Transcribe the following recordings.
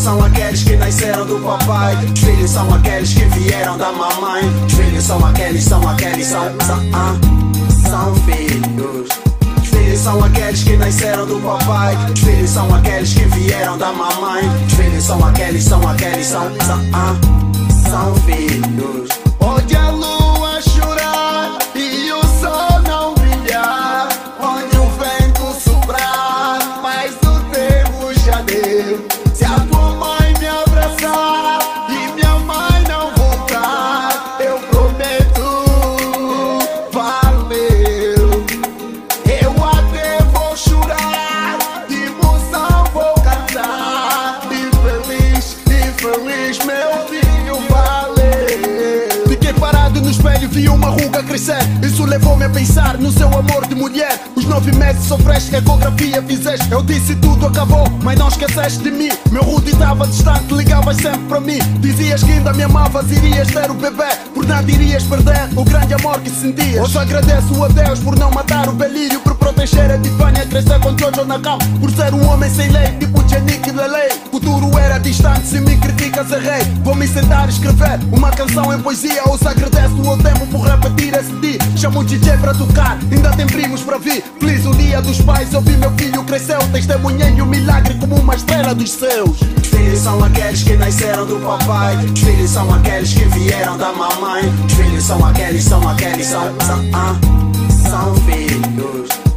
Filhos são aqueles que nasceram do papai. Filhos são aqueles que vieram da mamãe. Filhos são aqueles, são aqueles, são, são, ah, são filhos. Filhos são aqueles que nasceram do papai. Filhos são aqueles que vieram da mamãe. Filhos são aqueles, são aqueles, são, são, ah, são filhos. Me vi uma ruga crescer. Isso levou-me a pensar no seu amor de mulher. Os nove meses sofreste, ecografia fizeste. Eu disse tudo acabou, mas não esqueceste de mim. Meu Rudy estava distante, ligavas sempre para mim. Dizias que ainda me amavas, irias ter o bebê. Por nada irias perder o grande amor que sentias. Hoje agradeço a Deus por não matar o belírio, por proteger a Tifânia, crescer com Jojo na cama. Por ser um homem sem lei, tipo Janik Lelei. Distante, se me criticas errei. Vou me sentar e escrever uma canção em poesia. Hoje agradeço o tempo por repetir esse dia. Chamo o DJ para tocar, ainda tem primos para vir. Feliz o dia dos pais, eu vi meu filho cresceu. Testemunhei o milagre como uma estrela dos seus. Filhos são aqueles que nasceram do papai. Filhos são aqueles que vieram da mamãe. Filhos são aqueles, são aqueles, são, são, ah, são filhos.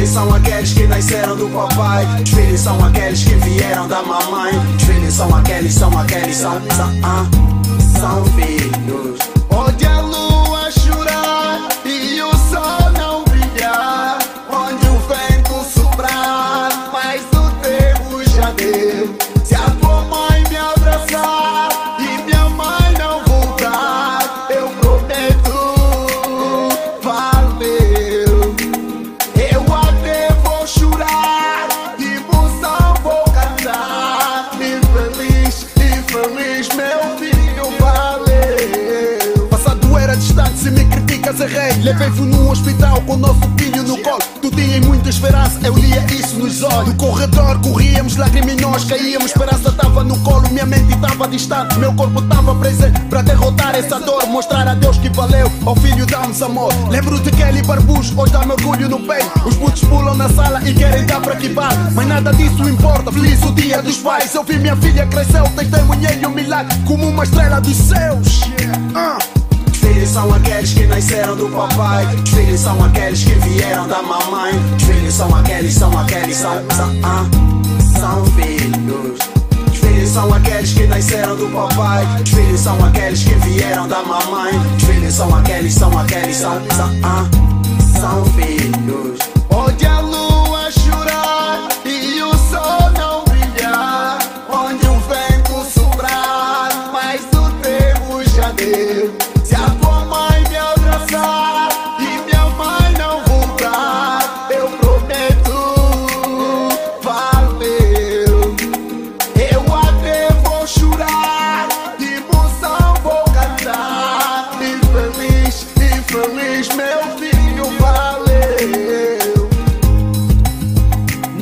Filhos são aqueles que nasceram do papai. Filhos são aqueles que vieram da mamãe. Filhos são aqueles, são aqueles, são, são, ah, são filhos. Onde a lua chorar e o sol não brilhar, onde o vento soprar, mas o tempo já deu. Levei-vos num hospital com o nosso filho no colo. Tu tinhas muita esperança, eu lia isso nos olhos. No corredor corríamos, lágrimas nós caíamos. Esperança estava no colo, minha mente estava distante. Meu corpo estava presente para derrotar essa dor. Mostrar a Deus que valeu, ao filho damos amor. Lembro de Kelly Barbus, hoje dá-me orgulho no peito. Os putos pulam na sala e querem dar para vale. Mas nada disso importa, feliz o dia dos pais. Eu vi minha filha cresceu, testemunhei o milagre como uma estrela dos céus. Ah. Filhos são aqueles que nasceram do papai. Filhos são aqueles que vieram da mamãe. Filhos são aqueles, são aqueles, são, são, ah, são filhos. Filhos são aqueles que nasceram do papai. Filhos são aqueles que vieram da mamãe. Filhos são aqueles, são aqueles, são, são, ah, são filhos.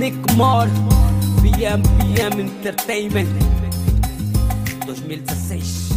Nick Moore, BMPM Entertainment. 2016 é nosso.